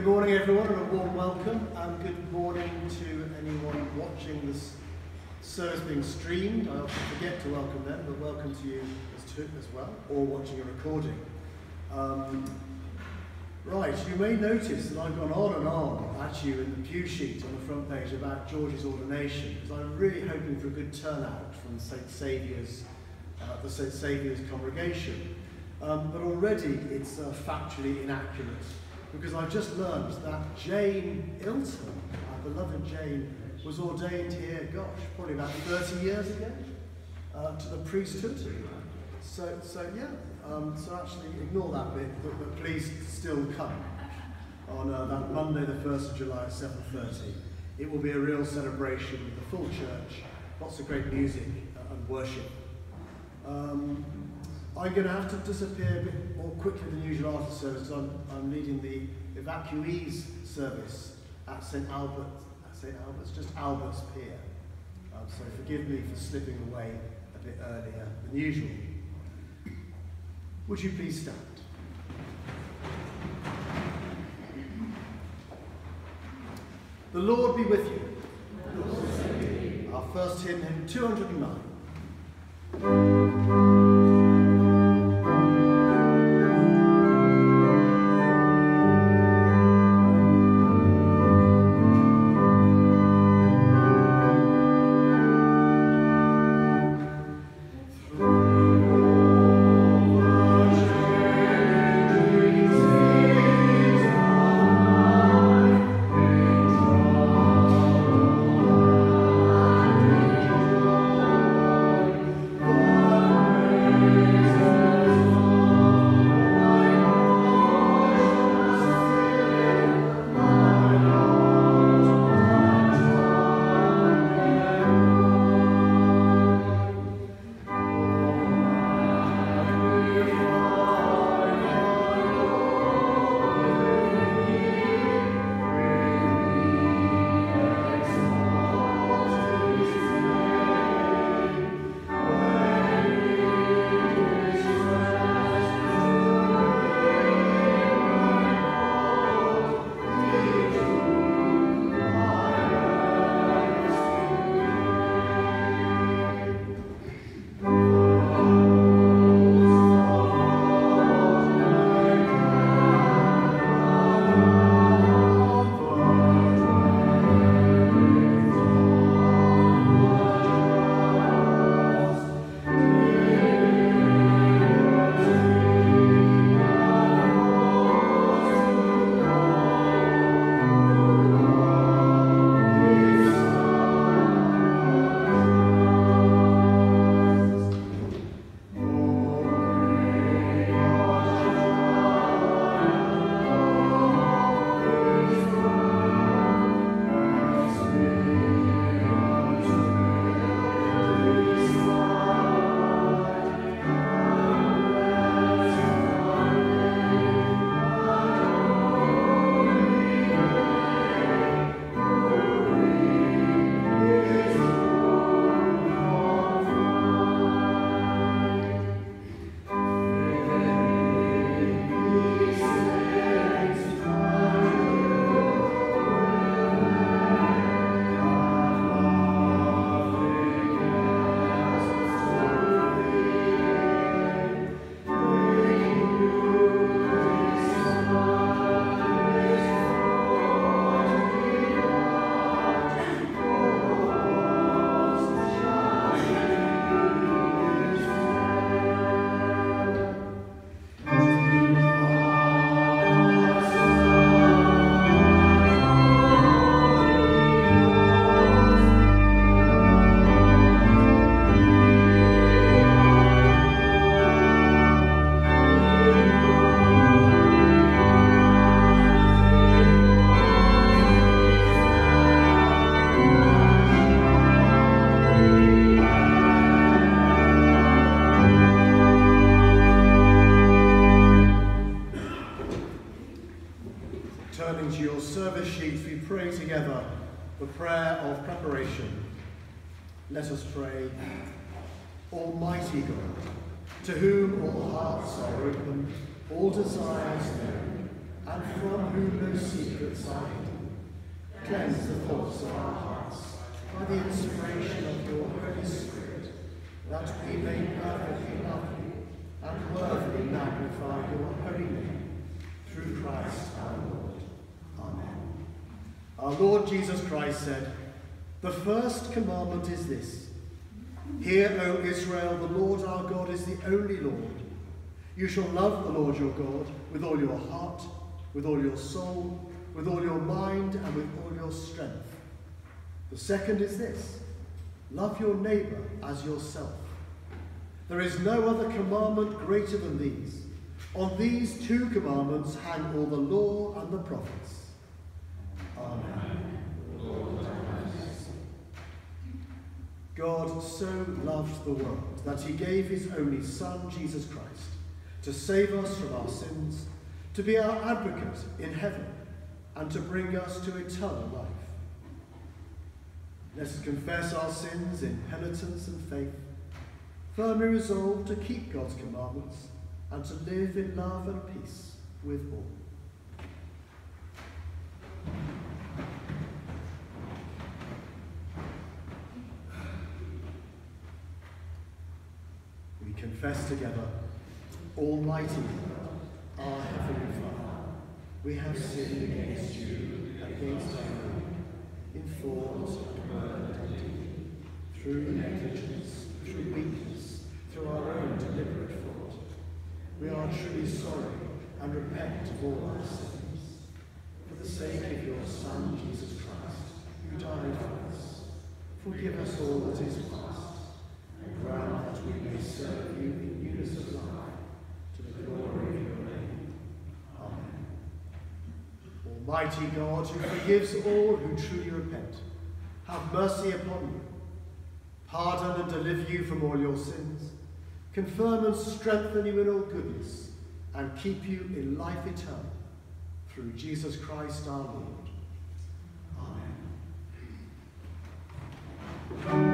Good morning, everyone, and a warm welcome. And good morning to anyone watching this service being streamed. I often forget to welcome them, but welcome to you as, to, as well, or watching a recording. Um, right, you may notice that I've gone on and on at you in the pew sheet on the front page about George's ordination, because I'm really hoping for a good turnout from St. Saviour's, uh, the St. Saviour's congregation. Um, but already it's uh, factually inaccurate because I've just learned that Jane Ilton, our beloved Jane, was ordained here, gosh, probably about 30 years ago, uh, to the priesthood. So, so yeah, um, so actually ignore that bit, but, but please still come on uh, that Monday, the 1st of July at 7.30. It will be a real celebration with the full church, lots of great music uh, and worship. Um, I'm going to have to disappear a bit more quickly than usual after service because I'm, I'm leading the evacuees service at St Albert, St Albert's, just Albert's Pier. Um, so forgive me for slipping away a bit earlier than usual. Would you please stand? The Lord be with you. Our first hymn, hymn 209. the prayer of preparation. Let us pray. Almighty God, to whom all hearts are open, all desires known, and from whom no secrets are hidden, cleanse the thoughts of our hearts by the inspiration of your Holy Spirit, that we may perfectly love you and worthily magnify your holy name, through Christ our Lord. Amen. Our Lord Jesus Christ said, The first commandment is this Hear, O Israel, the Lord our God is the only Lord. You shall love the Lord your God with all your heart with all your soul, with all your mind, and with all your strength. The second is this love your neighbour as yourself. There is no other commandment greater than these. On these two commandments hang all the law and the prophets. God so loved the world that he gave his only Son, Jesus Christ, to save us from our sins to be our advocate in heaven, and to bring us to eternal life. Let us confess our sins in penitence and faith, firmly resolved to keep God's commandments and to live in love and peace with all. Confess together, Almighty our Heavenly Father, we have sinned against you, against our in thought word and deed, through negligence, through weakness, through our own deliberate fault. We are truly sorry and repent of all our sins. For the sake of your Son, Jesus Christ, who died for us, forgive us all that is past, and grant that we may serve you in newness of life, to the glory of your Mighty God, who forgives all who truly repent, have mercy upon you. Pardon and deliver you from all your sins. Confirm and strengthen you in all goodness, and keep you in life eternal. Through Jesus Christ our Lord. Amen.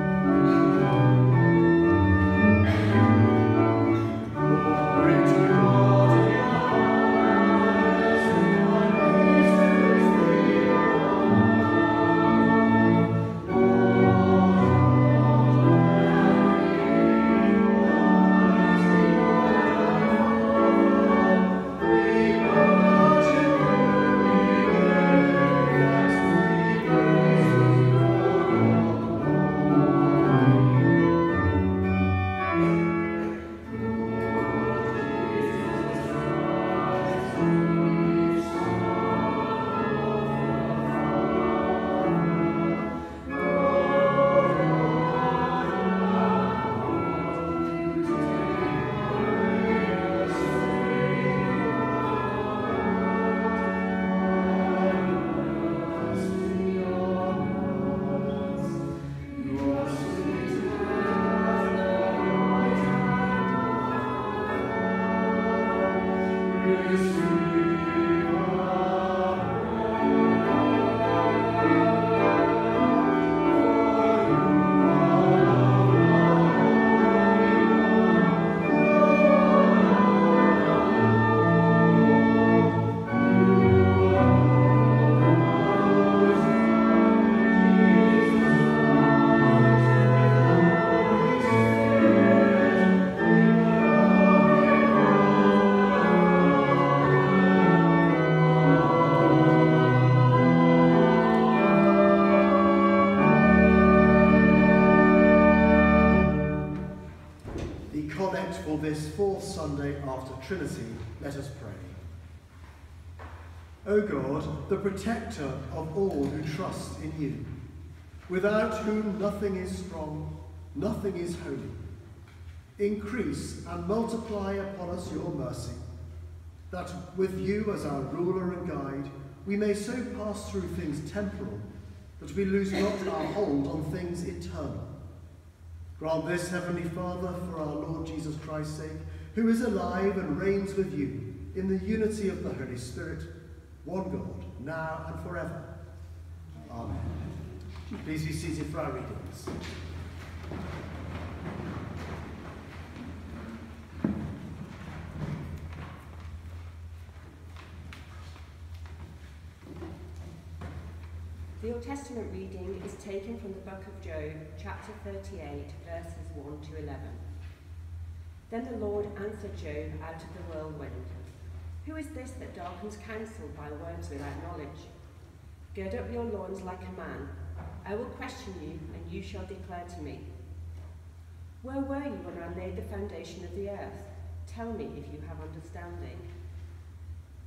Trinity, let us pray. O God, the protector of all who trust in you, without whom nothing is strong, nothing is holy, increase and multiply upon us your mercy, that with you as our ruler and guide, we may so pass through things temporal that we lose not our hold on things eternal. Grant this, Heavenly Father, for our Lord Jesus Christ's sake, who is alive and reigns with you in the unity of the Holy Spirit, one God, now and forever. Amen. Please be seated for our readings. The Old Testament reading is taken from the book of Job, chapter 38, verses 1 to 11. Then the Lord answered Job out of the whirlwind Who is this that darkens counsel by words without knowledge? Gird up your loins like a man. I will question you, and you shall declare to me. Where were you when I laid the foundation of the earth? Tell me if you have understanding.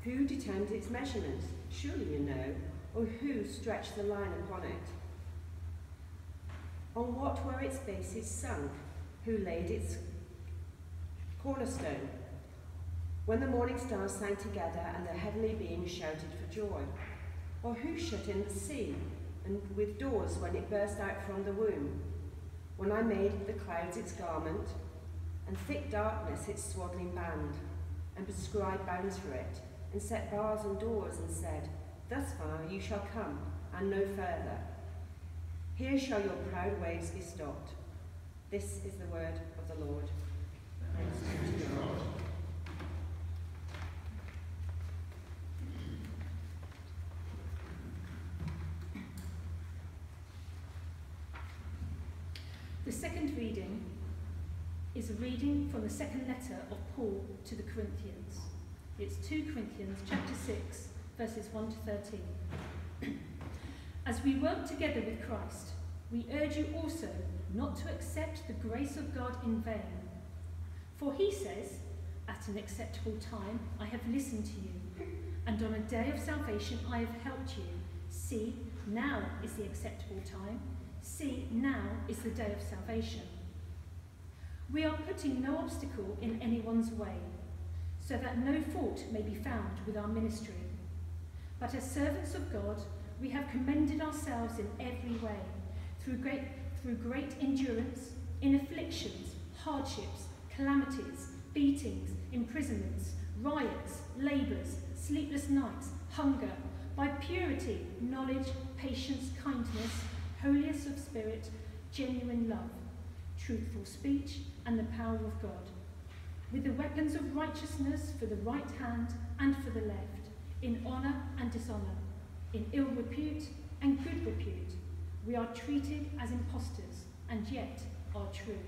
Who determined its measurements? Surely you know or who stretched the line upon it? On what were its bases sunk? Who laid its cornerstone? When the morning stars sang together and the heavenly beings shouted for joy? Or who shut in the sea and with doors when it burst out from the womb? When I made the clouds its garment and thick darkness its swaddling band and prescribed bounds for it and set bars and doors and said, Thus far you shall come, and no further. Here shall your proud waves be stopped. This is the word of the Lord. The second reading is a reading from the second letter of Paul to the Corinthians. It's 2 Corinthians chapter 6 verses 1 to 13. As we work together with Christ, we urge you also not to accept the grace of God in vain. For he says, At an acceptable time I have listened to you, and on a day of salvation I have helped you. See, now is the acceptable time. See, now is the day of salvation. We are putting no obstacle in anyone's way, so that no fault may be found with our ministry. But as servants of God, we have commended ourselves in every way, through great, through great endurance, in afflictions, hardships, calamities, beatings, imprisonments, riots, labours, sleepless nights, hunger, by purity, knowledge, patience, kindness, holiness of spirit, genuine love, truthful speech, and the power of God, with the weapons of righteousness for the right hand and for the left in honour and dishonour, in ill repute and good repute. We are treated as impostors and yet are true.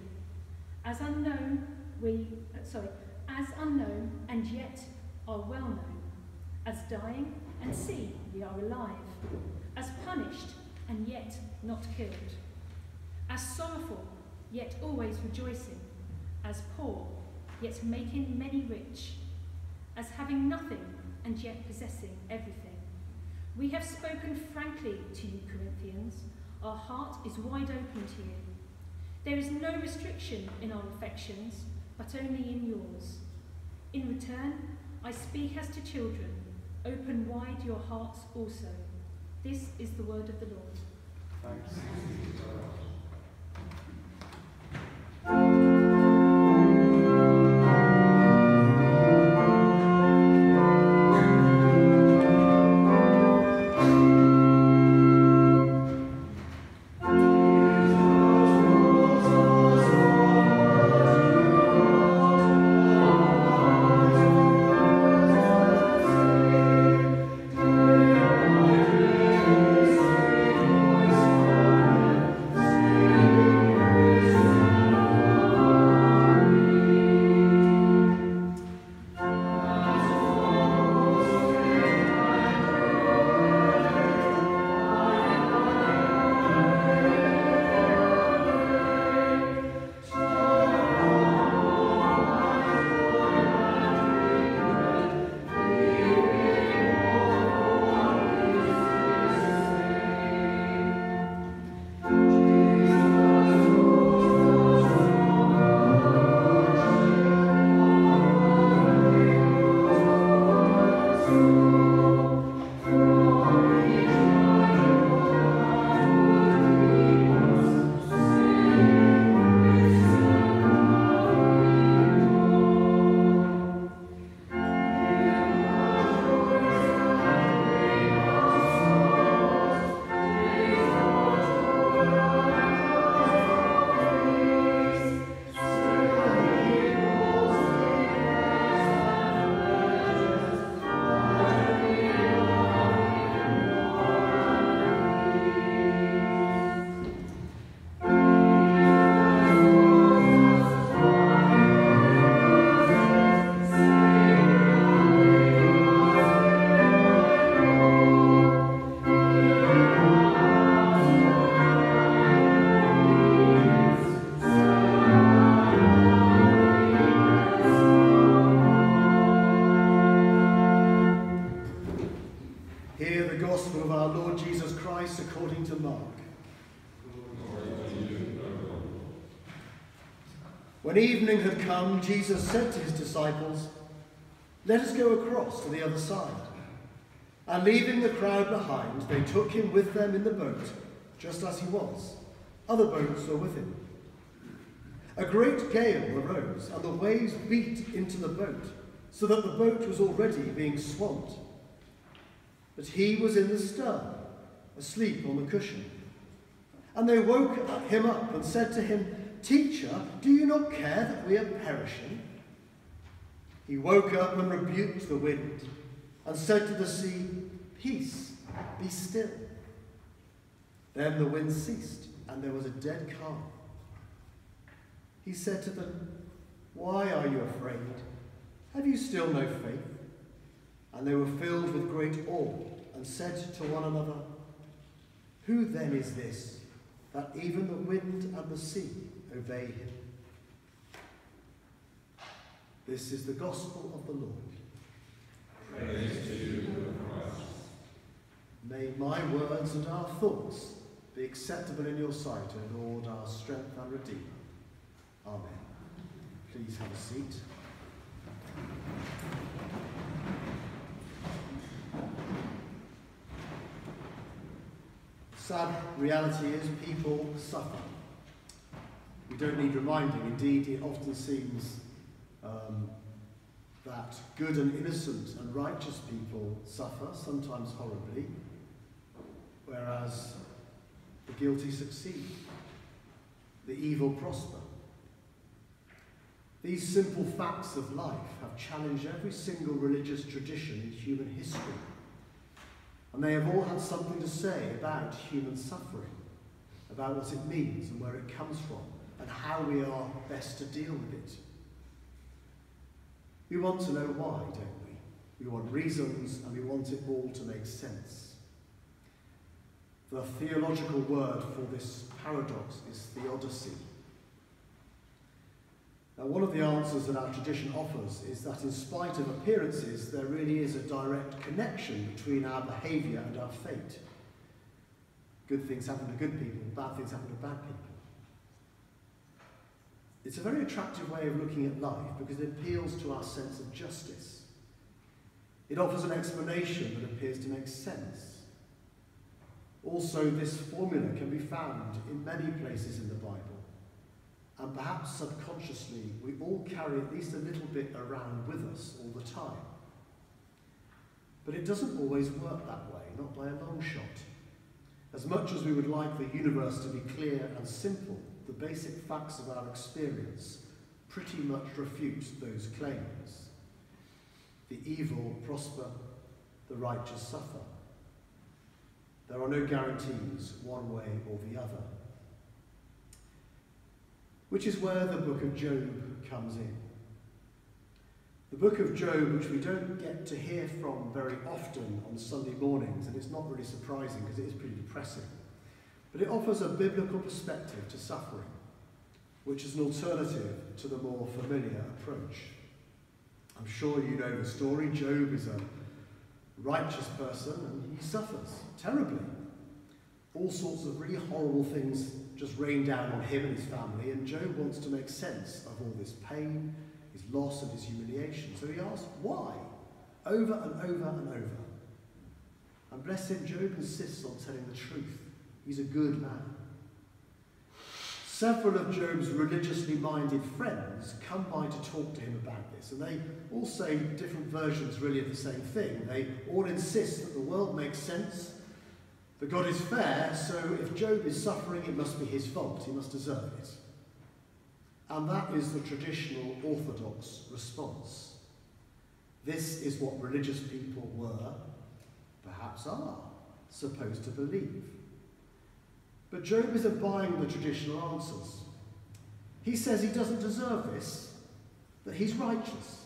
As unknown, we, uh, sorry, as unknown and yet are well known. As dying and see, we are alive. As punished and yet not killed. As sorrowful, yet always rejoicing. As poor, yet making many rich. As having nothing, and yet possessing everything. We have spoken frankly to you, Corinthians. Our heart is wide open to you. There is no restriction in our affections, but only in yours. In return, I speak as to children. Open wide your hearts also. This is the word of the Lord. Thanks. Evening had come, Jesus said to his disciples, Let us go across to the other side. And leaving the crowd behind, they took him with them in the boat, just as he was. Other boats were with him. A great gale arose, and the waves beat into the boat, so that the boat was already being swamped. But he was in the stern, asleep on the cushion. And they woke him up and said to him, Teacher, do you not care that we are perishing? He woke up and rebuked the wind and said to the sea, Peace, be still. Then the wind ceased and there was a dead calm. He said to them, Why are you afraid? Have you still no faith? And they were filled with great awe and said to one another, Who then is this that even the wind and the sea obey him? This is the gospel of the Lord. Praise to you, Christ. May my words and our thoughts be acceptable in your sight, O Lord, our strength and Redeemer. Amen. Please have a seat. Sad reality is people suffer. Don't need reminding. Indeed, it often seems um, that good and innocent and righteous people suffer, sometimes horribly, whereas the guilty succeed, the evil prosper. These simple facts of life have challenged every single religious tradition in human history. And they have all had something to say about human suffering, about what it means and where it comes from, and how we are best to deal with it. We want to know why, don't we? We want reasons and we want it all to make sense. The theological word for this paradox is theodicy. Now, one of the answers that our tradition offers is that in spite of appearances, there really is a direct connection between our behaviour and our fate. Good things happen to good people, bad things happen to bad people. It's a very attractive way of looking at life because it appeals to our sense of justice. It offers an explanation that appears to make sense. Also, this formula can be found in many places in the Bible. And perhaps subconsciously, we all carry at least a little bit around with us all the time. But it doesn't always work that way, not by a long shot. As much as we would like the universe to be clear and simple, the basic facts of our experience pretty much refute those claims. The evil prosper, the righteous suffer. There are no guarantees one way or the other. Which is where the book of Job comes in. The book of Job, which we don't get to hear from very often on Sunday mornings, and it's not really surprising because it is pretty depressing, but it offers a biblical perspective to suffering, which is an alternative to the more familiar approach. I'm sure you know the story. Job is a righteous person and he suffers terribly. All sorts of really horrible things just rain down on him and his family, and Job wants to make sense of all this pain, his loss, and his humiliation. So he asks, why? Over and over and over. And bless him, Job insists on telling the truth. He's a good man. Several of Job's religiously minded friends come by to talk to him about this, and they all say different versions really of the same thing. They all insist that the world makes sense, that God is fair, so if Job is suffering, it must be his fault, he must deserve it. And that is the traditional orthodox response. This is what religious people were, perhaps are, supposed to believe. But Job isn't buying the traditional answers. He says he doesn't deserve this, that he's righteous.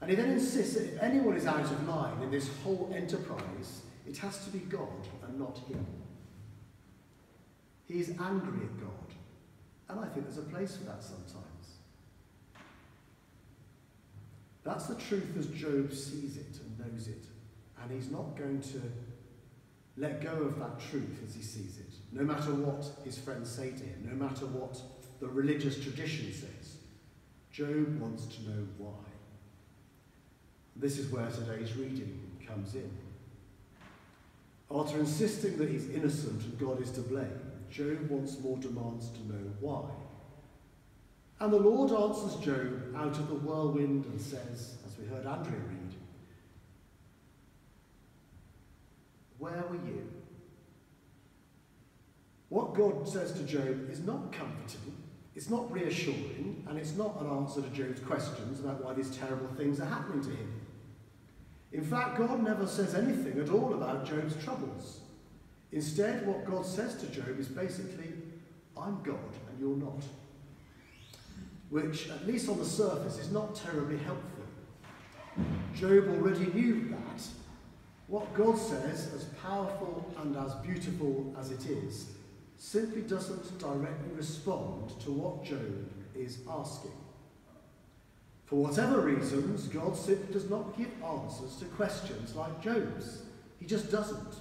And he then insists that if anyone is out of line in this whole enterprise, it has to be God and not him. He is angry at God. And I think there's a place for that sometimes. That's the truth as Job sees it and knows it. And he's not going to let go of that truth as he sees it, no matter what his friends say to him, no matter what the religious tradition says. Job wants to know why. This is where today's reading comes in. After insisting that he's innocent and God is to blame, Job once more demands to know why. And the Lord answers Job out of the whirlwind and says, as we heard Andrea read, Where were you? What God says to Job is not comforting, it's not reassuring, and it's not an answer to Job's questions about why these terrible things are happening to him. In fact, God never says anything at all about Job's troubles. Instead, what God says to Job is basically, I'm God and you're not. Which, at least on the surface, is not terribly helpful. Job already knew that. What God says, as powerful and as beautiful as it is, simply doesn't directly respond to what Job is asking. For whatever reasons, God simply does not give answers to questions like Job's. He just doesn't.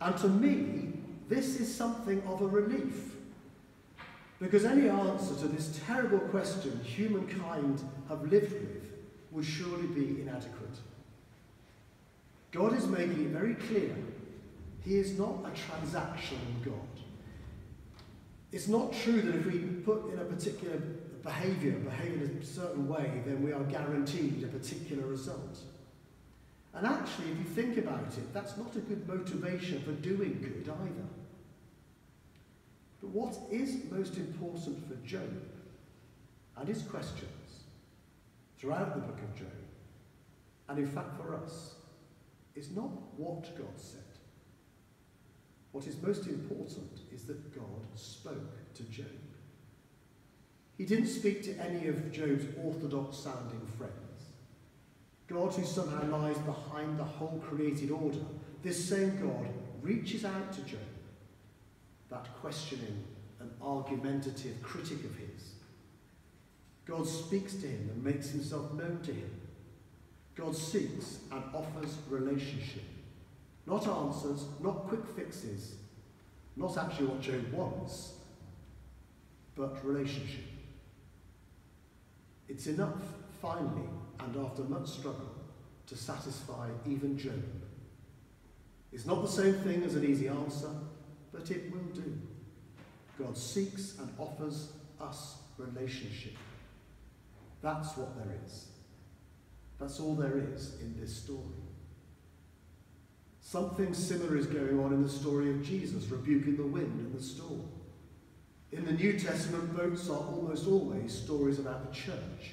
And to me, this is something of a relief. Because any answer to this terrible question humankind have lived with would surely be inadequate. God is making it very clear he is not a transactional God. It's not true that if we put in a particular behaviour, behave in a certain way, then we are guaranteed a particular result. And actually, if you think about it, that's not a good motivation for doing good either. But what is most important for Job and his questions throughout the book of Job, and in fact for us, is not what God said. What is most important is that God spoke to Job. He didn't speak to any of Job's orthodox sounding friends. God, who somehow lies behind the whole created order, this same God reaches out to Job, that questioning and argumentative critic of his. God speaks to him and makes himself known to him. God seeks and offers relationship. Not answers, not quick fixes, not actually what Job wants, but relationship. It's enough, finally, and after much struggle, to satisfy even Job. It's not the same thing as an easy answer, but it will do. God seeks and offers us relationship. That's what there is. That's all there is in this story. Something similar is going on in the story of Jesus rebuking the wind and the storm. In the New Testament, boats are almost always stories about the church,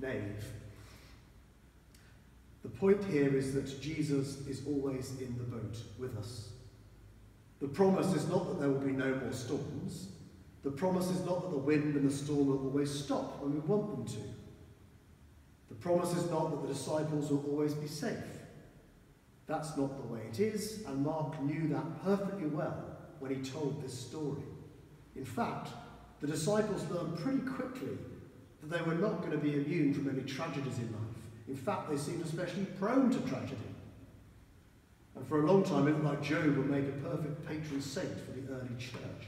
nave. The point here is that Jesus is always in the boat with us. The promise is not that there will be no more storms. The promise is not that the wind and the storm will always stop when we want them to. The promise is not that the disciples will always be safe. That's not the way it is, and Mark knew that perfectly well when he told this story. In fact, the disciples learned pretty quickly that they were not going to be immune from any tragedies in life. In fact, they seemed especially prone to tragedy. And for a long time, it looked like Job would make a perfect patron saint for the early church.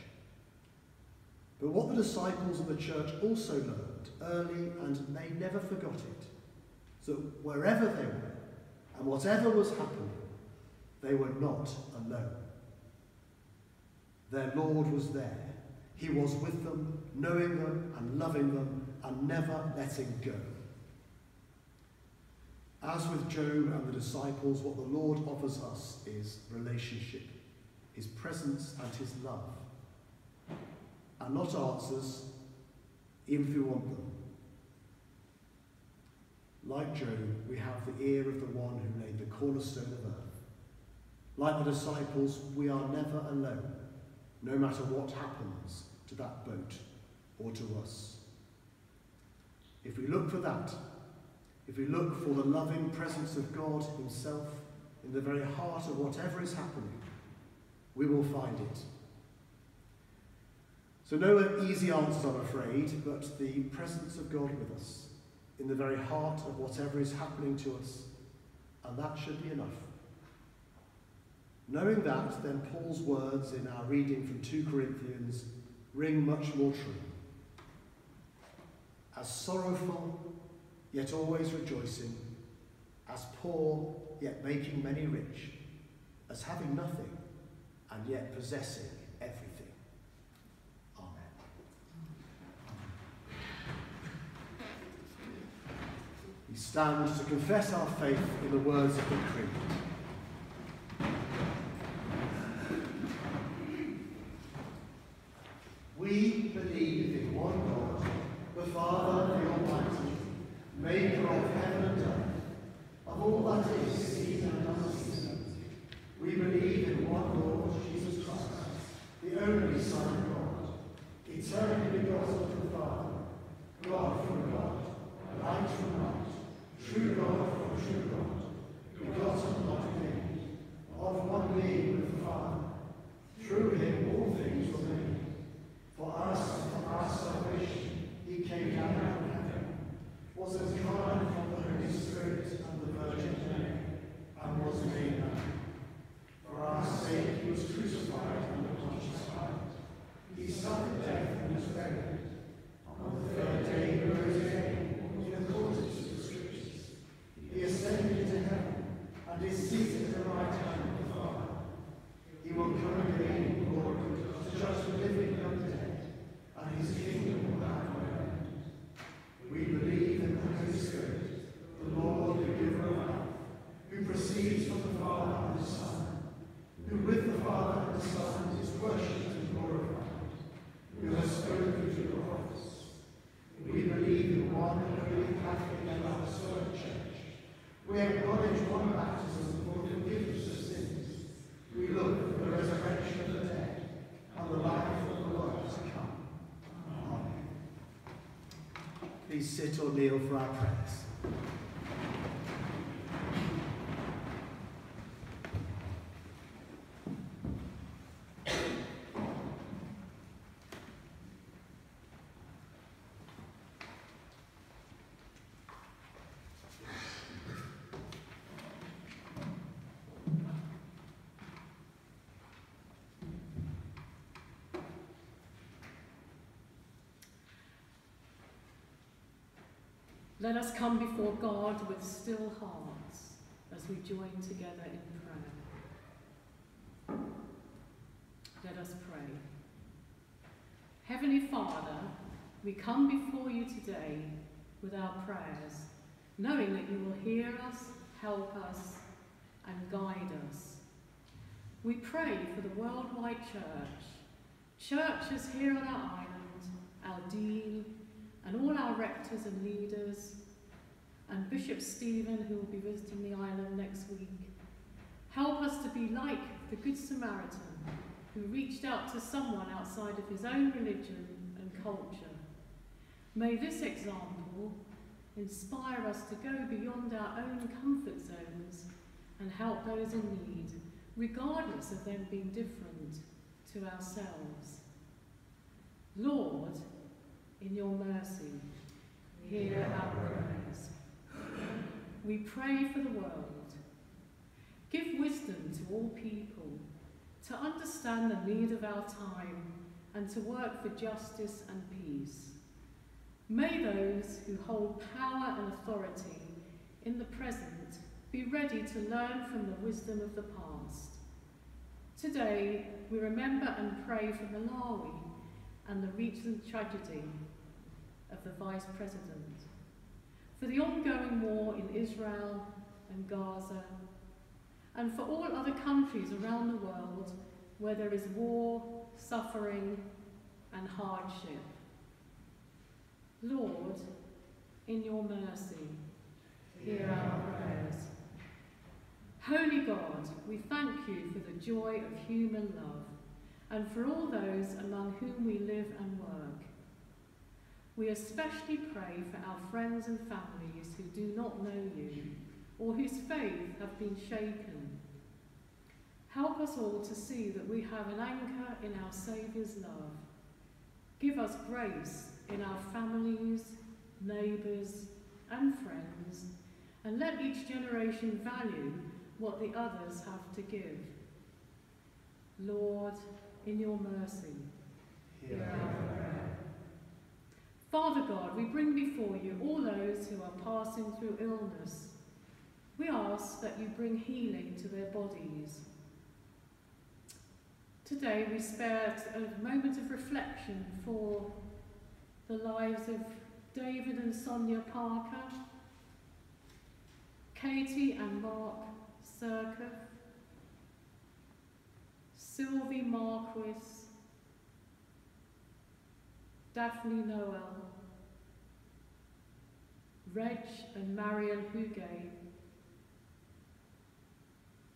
But what the disciples of the church also learned early, and they never forgot it, so wherever they were and whatever was happening, they were not alone. Their Lord was there. He was with them, knowing them and loving them and never letting go. As with Job and the disciples, what the Lord offers us is relationship, his presence and his love. And not answers, even if we want them. Like Job, we have the ear of the one who laid the cornerstone of earth. Like the disciples, we are never alone, no matter what happens to that boat or to us. If we look for that, if we look for the loving presence of God Himself in the very heart of whatever is happening, we will find it. So, no easy answers, I'm afraid, but the presence of God with us in the very heart of whatever is happening to us, and that should be enough. Knowing that, then Paul's words in our reading from 2 Corinthians ring much more true. As sorrowful, yet always rejoicing, as poor, yet making many rich, as having nothing, and yet possessing everything. Amen. We stand to confess our faith in the words of the Creed. We believe in one God, the Father, the Almighty, maker of heaven and earth, of all that is seen and unseen. We believe in one Lord, Jesus Christ, the only Son of God, eternally begotten of the Father, God from God, light from light, true God from true God, begotten, not made, of one being with the Father. Through him all things were made. For us for our salvation, he came down from heaven, was incarnate from the Holy Spirit and the Virgin Mary, and was made man. For our sake, he was crucified under Pontius Pilate. He suffered death and was buried. On the third day, he rose again, in accordance with the Scriptures. He ascended into heaven and is seated at the right hand of the Father. He will come again in glory to judge the living and the dead, and his kingdom will have no end. We believe in the Holy Spirit, the Lord, the giver of life, who proceeds from the Father and the Son, who with the Father and the Son is worshipped and glorified, who has spoken to the prophets. We believe in one holy Catholic and apostolic church. We acknowledge one baptism for the forgiveness of sins. We look for the resurrection of the dead and the life of the world to come. Amen. Sit or kneel for our prayers. Let us come before God with still hearts as we join together in prayer. Let us pray. Heavenly Father, we come before you today with our prayers, knowing that you will hear us, help us, and guide us. We pray for the worldwide church, churches here on our island, our dean, and all our rectors and leaders, and Bishop Stephen, who will be visiting the island next week. Help us to be like the Good Samaritan, who reached out to someone outside of his own religion and culture. May this example inspire us to go beyond our own comfort zones and help those in need, regardless of them being different to ourselves. Lord, in your mercy, hear our prayers. We pray for the world. Give wisdom to all people to understand the need of our time and to work for justice and peace. May those who hold power and authority in the present be ready to learn from the wisdom of the past. Today, we remember and pray for Malawi and the recent tragedy of the Vice President, for the ongoing war in Israel and Gaza, and for all other countries around the world where there is war, suffering, and hardship. Lord, in your mercy, hear our prayers. Holy God, we thank you for the joy of human love and for all those among whom we live and work. We especially pray for our friends and families who do not know you or whose faith have been shaken. Help us all to see that we have an anchor in our Saviour's love. Give us grace in our families, neighbours, and friends, and let each generation value what the others have to give. Lord, in your mercy, Hear. Father God, we bring before you all those who are passing through illness. We ask that you bring healing to their bodies. Today we spared a moment of reflection for the lives of David and Sonia Parker, Katie and Mark Serkov, Sylvie Marquis, Daphne Noel, Reg and Marion Hugay,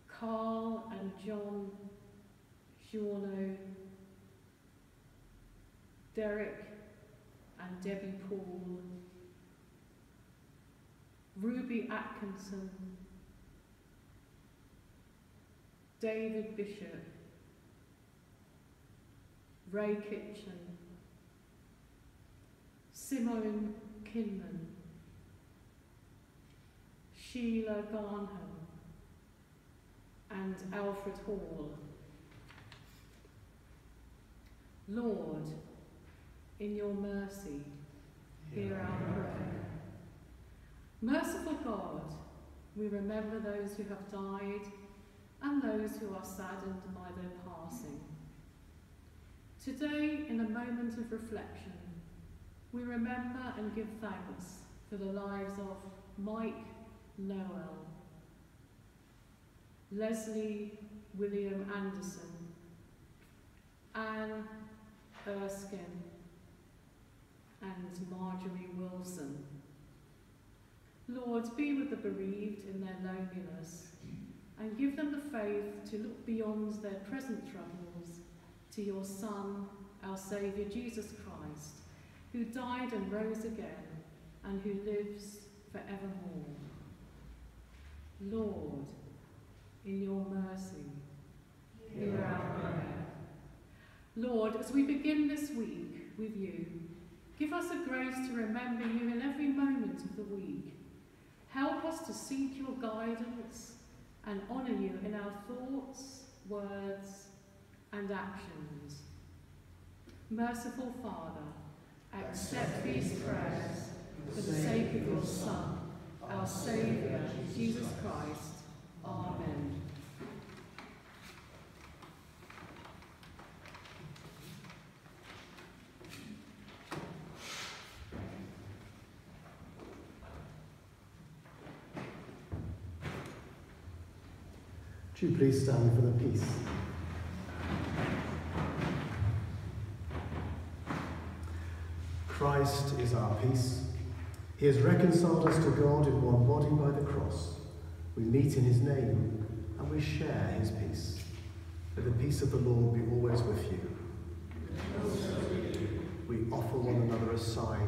Carl and John Giorno, Derek and Debbie Paul, Ruby Atkinson, David Bishop, Ray Kitchen, Simone Kinman, Sheila Garnham, and Alfred Hall. Lord, in your mercy, hear our prayer. Merciful God, we remember those who have died and those who are saddened by their passing. Today, in a moment of reflection, we remember and give thanks for the lives of Mike Noel, Leslie William Anderson, Anne Erskine, and Marjorie Wilson. Lord, be with the bereaved in their loneliness and give them the faith to look beyond their present troubles to your Son, our Saviour Jesus Christ, who died and rose again and who lives forevermore. Lord, in your mercy, hear our prayer. Lord, as we begin this week with you, give us a grace to remember you in every moment of the week. Help us to seek your guidance and honour you in our thoughts, words, and actions. Merciful Father, accept these prayers for the sake of your Son, our Saviour, Jesus Christ. Amen. Do you please stand for the peace? Christ is our peace. He has reconciled us to God in one body by the cross. We meet in his name and we share his peace. May the peace of the Lord be always with you. We offer one another a sign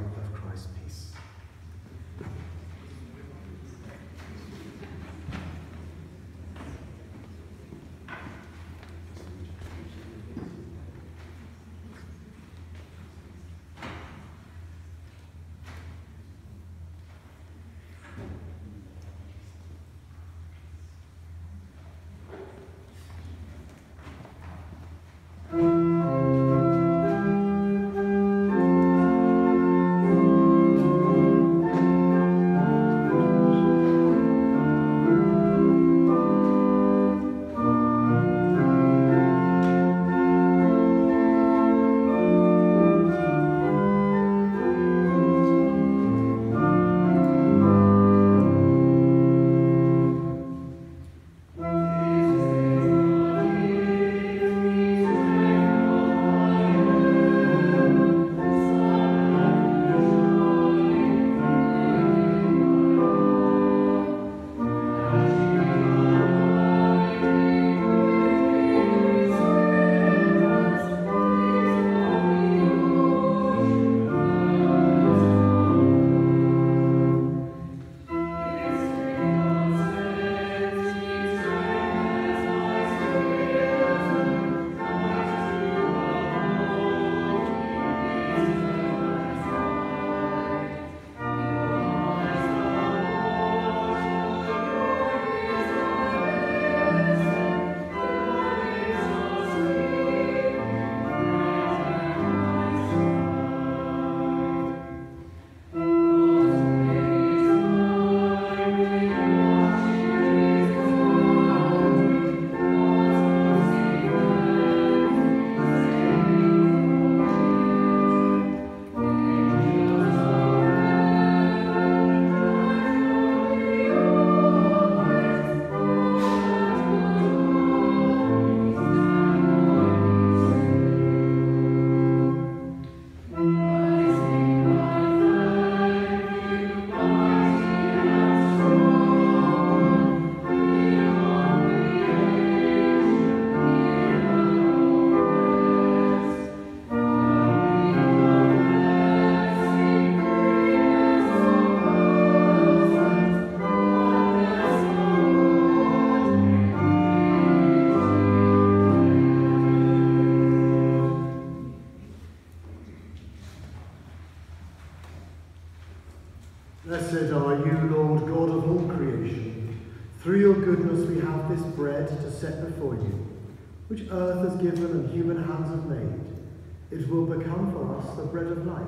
It will become for us the bread of life.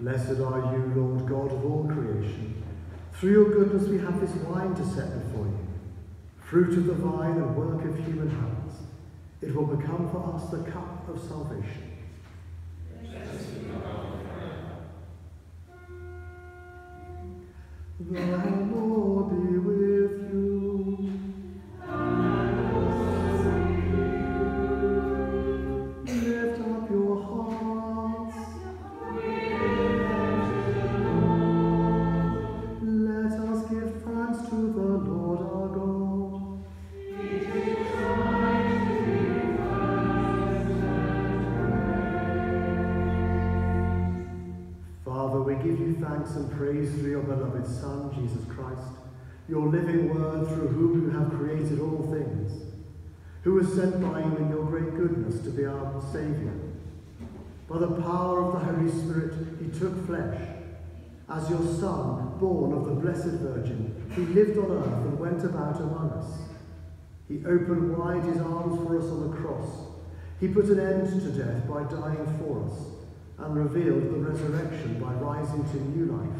Blessed are you, Lord God of all creation. Through your goodness we have this wine to set before you, fruit of the vine and work of human hands. It will become for us the cup of salvation. Sent by you in your great goodness to be our Saviour. By the power of the Holy Spirit, he took flesh. As your Son, born of the Blessed Virgin, he lived on earth and went about among us. He opened wide his arms for us on the cross. He put an end to death by dying for us and revealed the resurrection by rising to new life.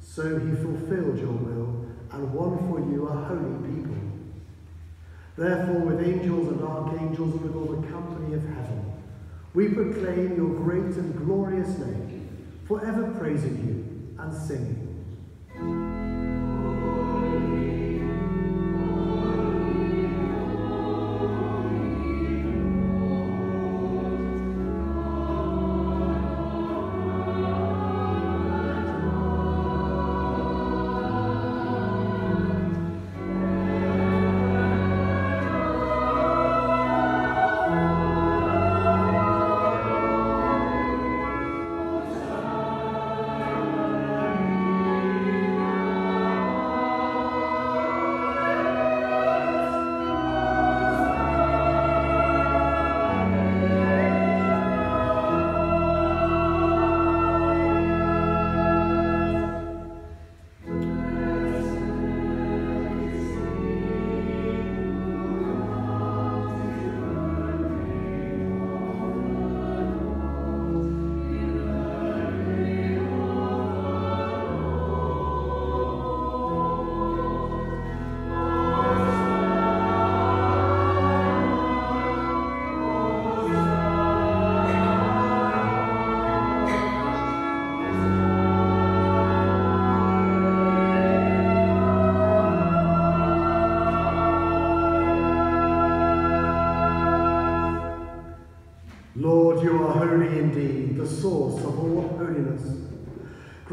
So he fulfilled your will and won for you a holy people. Therefore, with angels and archangels and with all the company of heaven, we proclaim your great and glorious name, forever praising you and singing.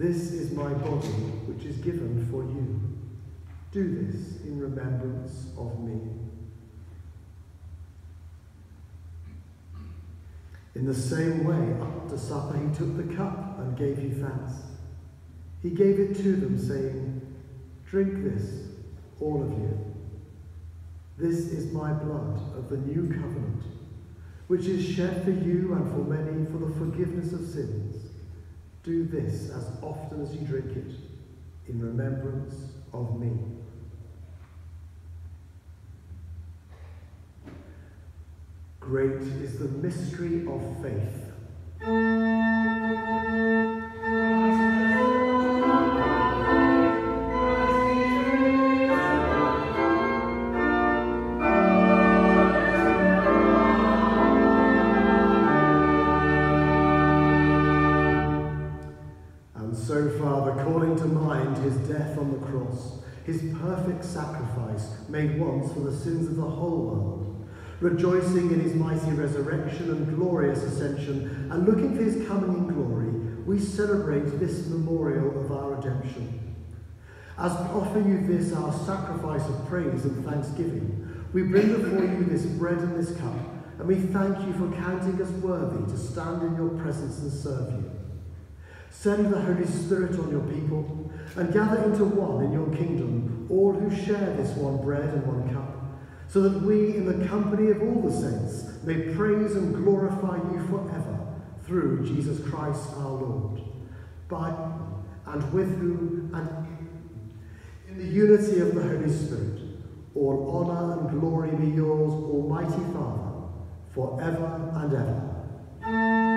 This is my body, which is given for you. Do this in remembrance of me. In the same way, after supper, he took the cup and gave you thanks. He gave it to them, saying, Drink this, all of you. This is my blood of the new covenant, which is shed for you and for many for the forgiveness of sins. Do this as often as you drink it in remembrance of me. Great is the mystery of faith. Sins of the whole world, rejoicing in his mighty resurrection and glorious ascension, and looking for his coming in glory, we celebrate this memorial of our redemption. As we offer you this, our sacrifice of praise and thanksgiving, we bring before you this bread and this cup, and we thank you for counting us worthy to stand in your presence and serve you. Send the Holy Spirit on your people, and gather into one in your kingdom all who share this one bread and one cup, so that we, in the company of all the saints, may praise and glorify you forever through Jesus Christ our Lord. By and with whom and in the unity of the Holy Spirit, all honour and glory be yours, Almighty Father, forever and ever.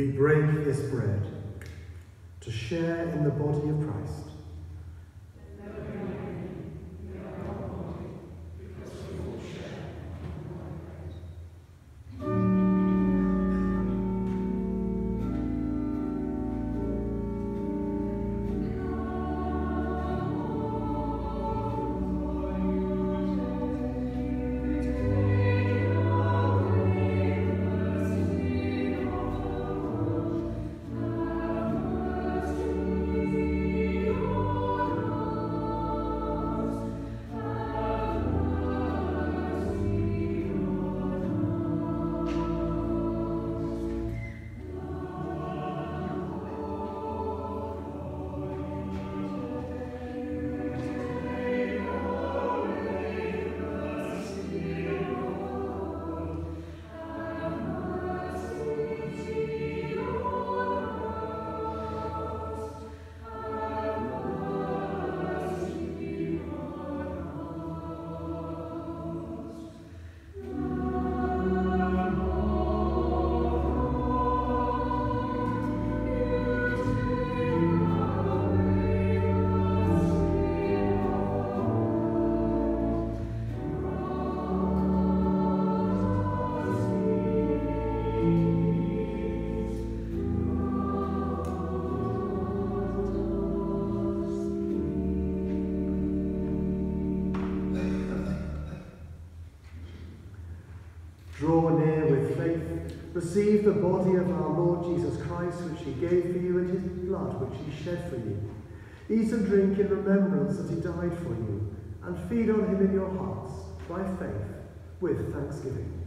We break this bread to share in the body of Christ. Receive the body of our Lord Jesus Christ, which he gave for you, and his blood, which he shed for you. Eat and drink in remembrance that he died for you, and feed on him in your hearts by faith with thanksgiving.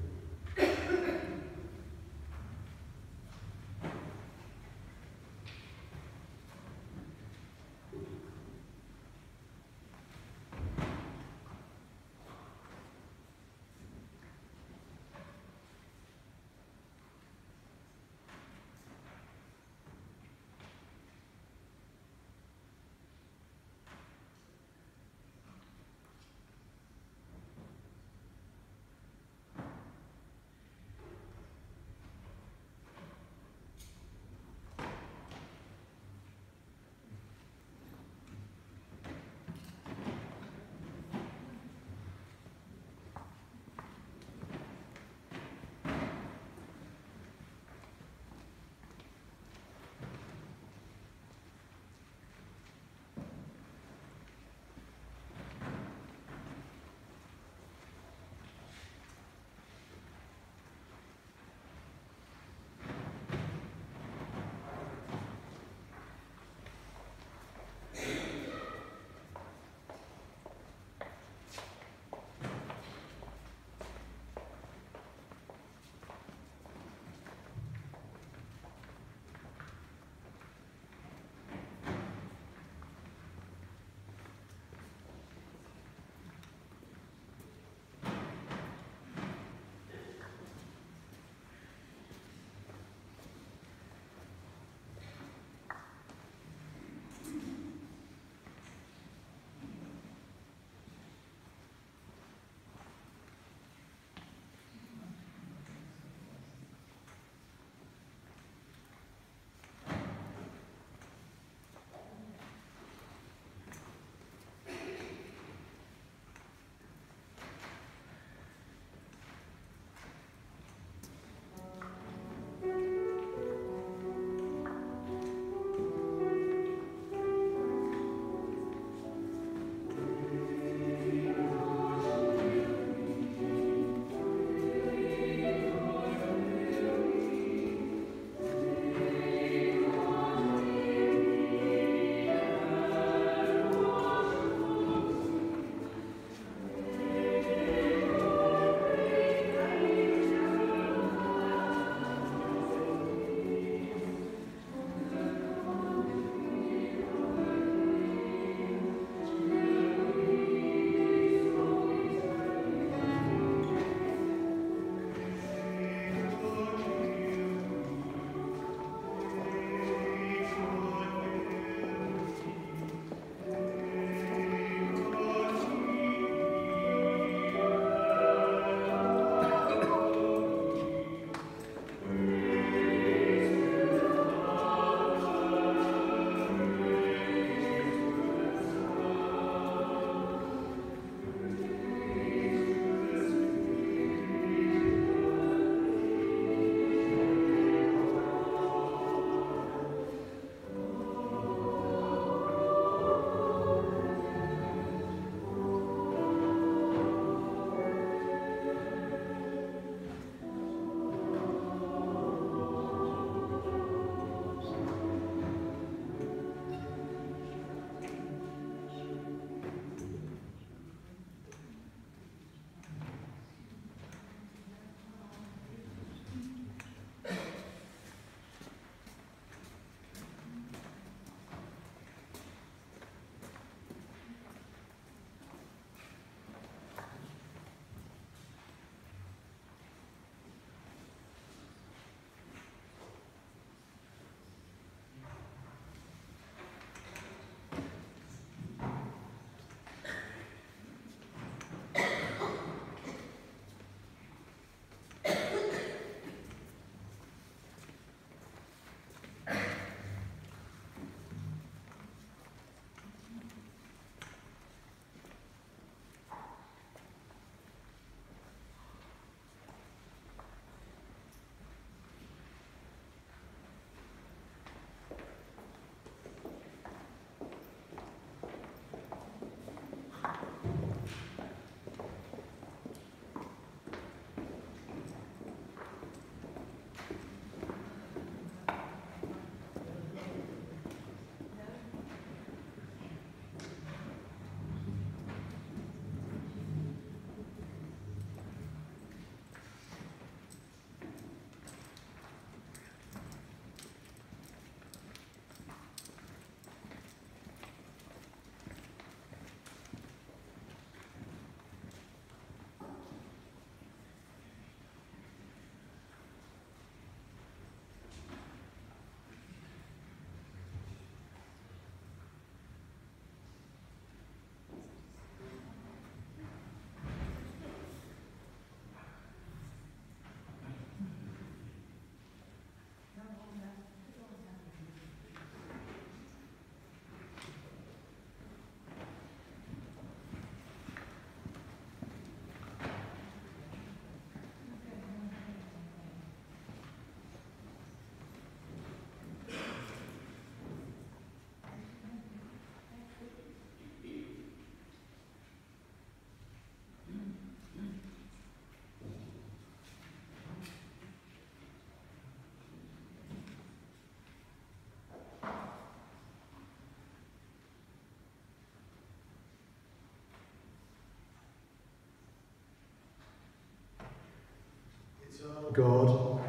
God,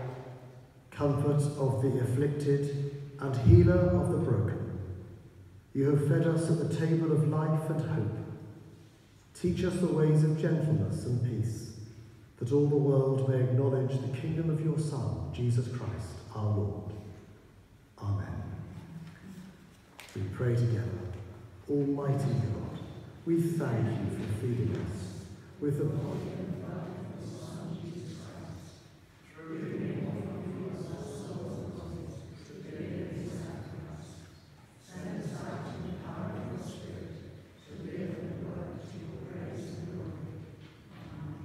comfort of the afflicted and healer of the broken, you have fed us at the table of life and hope. Teach us the ways of gentleness and peace, that all the world may acknowledge the kingdom of your Son, Jesus Christ, our Lord. Amen. We pray together. Almighty God, we thank you for feeding us with the body and blood of your Son, Jesus Christ. Through him, forgive us our souls, to live in sacrifice. Send us out in the power of your Spirit, to live and work to your praise and glory. Amen.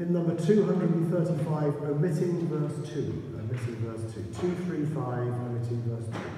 In number 235, omitting verse 2. Omitting verse 2. 235, omitting verse 2.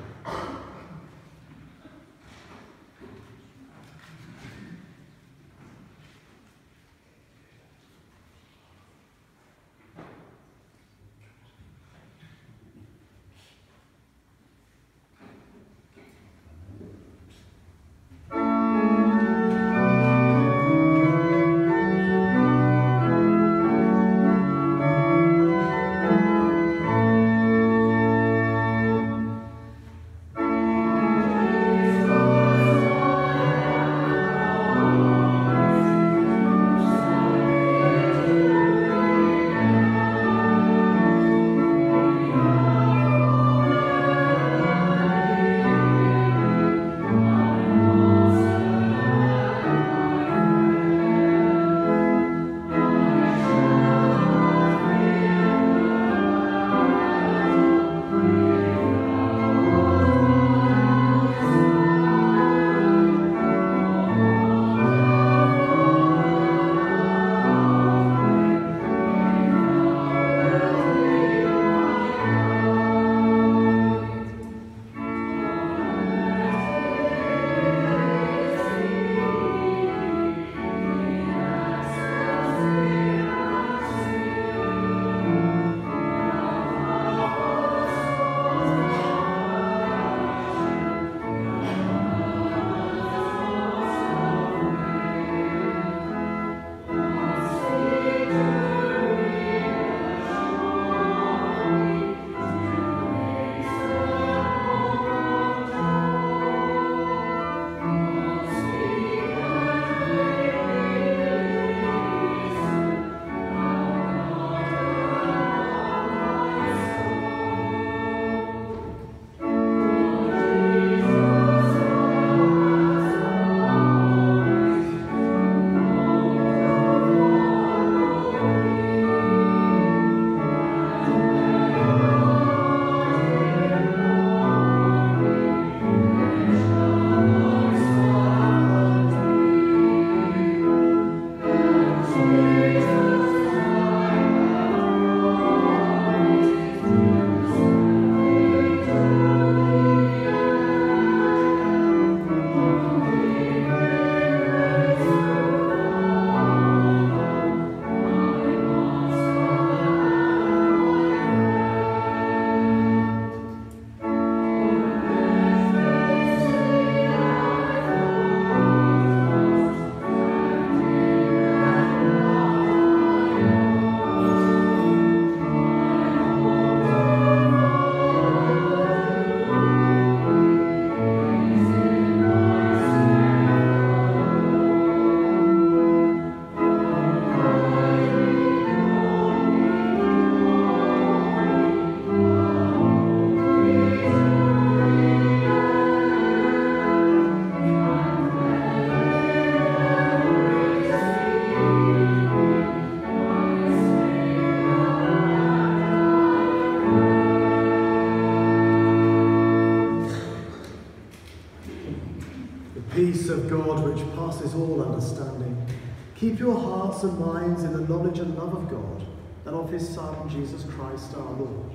Hearts and minds in the knowledge and love of God and of his Son, Jesus Christ our Lord.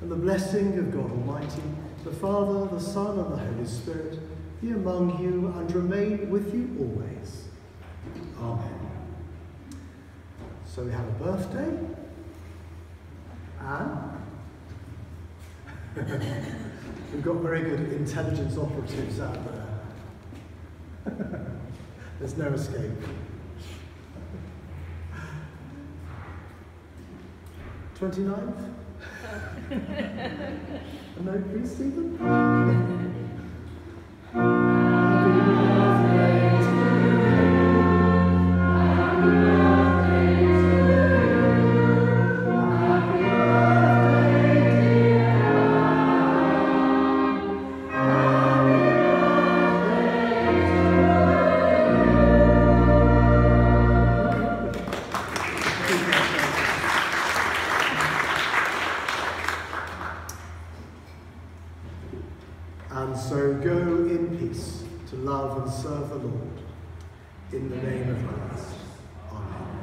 And the blessing of God Almighty, the Father, the Son, and the Holy Spirit be among you and remain with you always. Amen. So we have a birthday. Anne. We've got very good intelligence operatives out there. There's no escape. 29th? A note, please, Stephen? Love and serve the Lord. In the name of Christ. Amen.